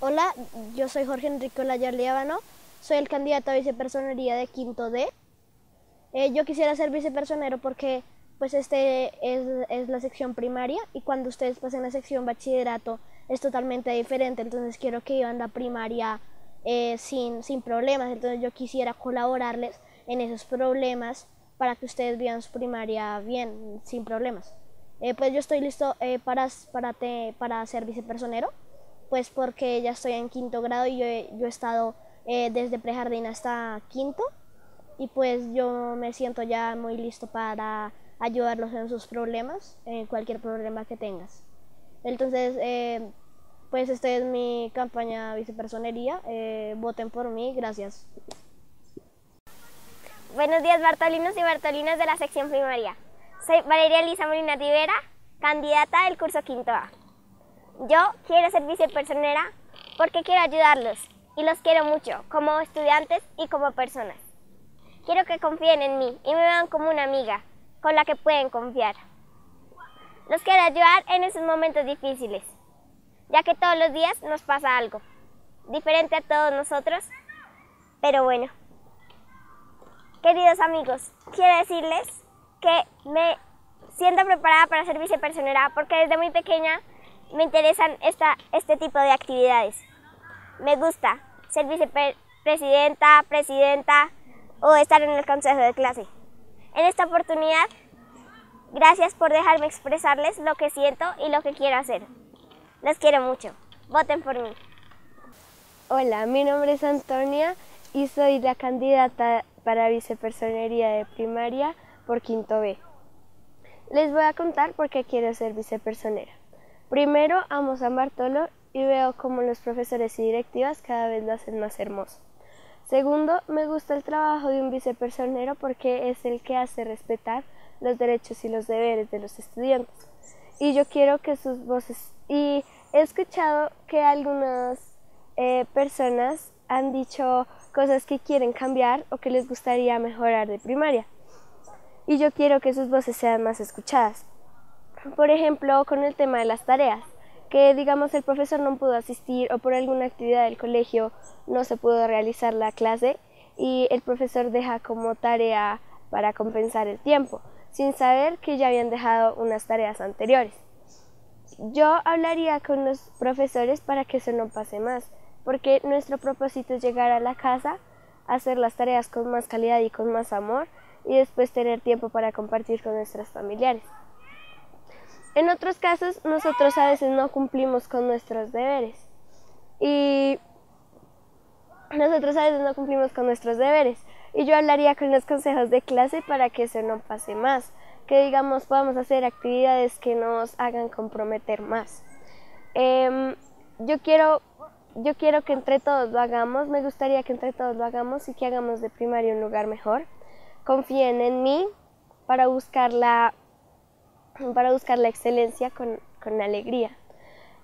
Hola, yo soy Jorge Enrique Olaya Líbano, soy el candidato a vicepersonería de Quinto D. Eh, yo quisiera ser vicepersonero porque pues este es, la sección primaria y cuando ustedes pasen la sección bachillerato es totalmente diferente, entonces quiero que vivan la primaria eh, sin, sin problemas, entonces yo quisiera colaborarles en esos problemas para que ustedes vivan su primaria bien, sin problemas. Eh, pues yo estoy listo para, para, para ser vicepersonero pues porque ya estoy en quinto grado y yo he, yo he estado eh, desde prejardín hasta quinto y pues yo me siento ya muy listo para ayudarlos en sus problemas, en cualquier problema que tengas. Entonces, eh, pues esta es mi campaña vicepersonería, eh, voten por mí, gracias. Buenos días Bartolinos y Bartolinas de la sección primaria. Soy Valeria Elisa Molina Rivera, candidata del curso quinto A. Yo quiero ser vicepersonera porque quiero ayudarlos y los quiero mucho como estudiantes y como personas. Quiero que confíen en mí y me vean como una amiga con la que pueden confiar. Los quiero ayudar en esos momentos difíciles, ya que todos los días nos pasa algo, diferente a todos nosotros, pero bueno. Queridos amigos, quiero decirles que me siento preparada para ser vicepersonera porque desde muy pequeña me interesan esta, este tipo de actividades. Me gusta ser vicepresidenta, presidenta o estar en el consejo de clase. En esta oportunidad, gracias por dejarme expresarles lo que siento y lo que quiero hacer. Los quiero mucho. Voten por mí. Hola, mi nombre es Antonia y soy la candidata para vicepersonería de primaria por quinto B. Les voy a contar por qué quiero ser vicepersonera. Primero amo San Bartolo y veo como los profesores y directivas cada vez lo hacen más hermoso. Segundo, me gusta el trabajo de un vicepersonero porque es el que hace respetar los derechos y los deberes de los estudiantes. Y yo quiero que sus voces... Y he escuchado que algunas eh, personas han dicho cosas que quieren cambiar o que les gustaría mejorar de primaria. Y yo quiero que sus voces sean más escuchadas. Por ejemplo, con el tema de las tareas, que digamos el profesor no pudo asistir o por alguna actividad del colegio no se pudo realizar la clase y el profesor deja como tarea para compensar el tiempo, sin saber que ya habían dejado unas tareas anteriores. Yo hablaría con los profesores para que eso no pase más, porque nuestro propósito es llegar a la casa, hacer las tareas con más calidad y con más amor y después tener tiempo para compartir con nuestros familiares. En otros casos, nosotros a veces no cumplimos con nuestros deberes. Y nosotros a veces no cumplimos con nuestros deberes. Y yo hablaría con los consejos de clase para que eso no pase más. Que digamos podamos hacer actividades que nos hagan comprometer más. Em, yo quiero yo quiero que entre todos lo hagamos, me gustaría que entre todos lo hagamos y que hagamos de primaria un lugar mejor. Confíen en mí para buscar la para buscar la excelencia con, con alegría.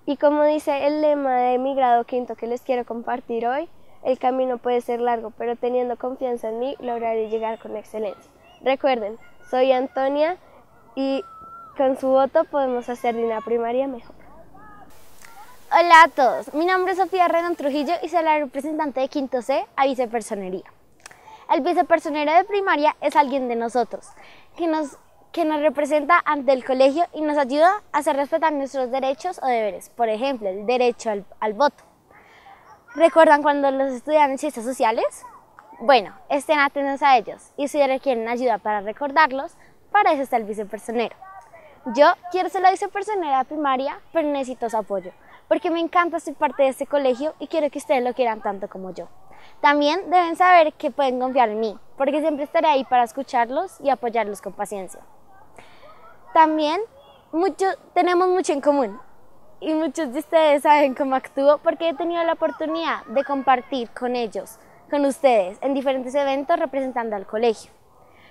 Y como dice el lema de mi grado quinto que les quiero compartir hoy, el camino puede ser largo, pero teniendo confianza en mí lograré llegar con excelencia. Recuerden, soy Antonia y con su voto podemos hacer de una primaria mejor. Hola a todos, mi nombre es Sofía Renan Trujillo y soy la representante de Quinto C a Vicepersonería. El vicepersonero de primaria es alguien de nosotros, que nos que nos representa ante el colegio y nos ayuda a hacer respetar nuestros derechos o deberes, por ejemplo, el derecho al, voto. ¿Recuerdan cuando los estudian en ciencias sociales? Bueno, estén atentos a ellos y si requieren ayuda para recordarlos, para eso está el vicepersonero. Yo quiero ser la vicepersonera primaria, pero necesito su apoyo, porque me encanta ser parte de este colegio y quiero que ustedes lo quieran tanto como yo. También deben saber que pueden confiar en mí, porque siempre estaré ahí para escucharlos y apoyarlos con paciencia. También mucho, tenemos mucho en común y muchos de ustedes saben cómo actúo porque he tenido la oportunidad de compartir con ellos, con ustedes, en diferentes eventos representando al colegio.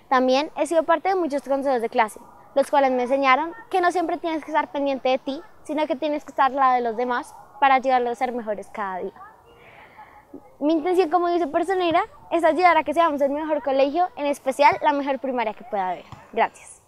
También he sido parte de muchos consejos de clase, los cuales me enseñaron que no siempre tienes que estar pendiente de ti, sino que tienes que estar al lado de los demás para ayudarlos a ser mejores cada día. Mi intención como vicepersonera es ayudar a que seamos el mejor colegio, en especial la mejor primaria que pueda haber. Gracias.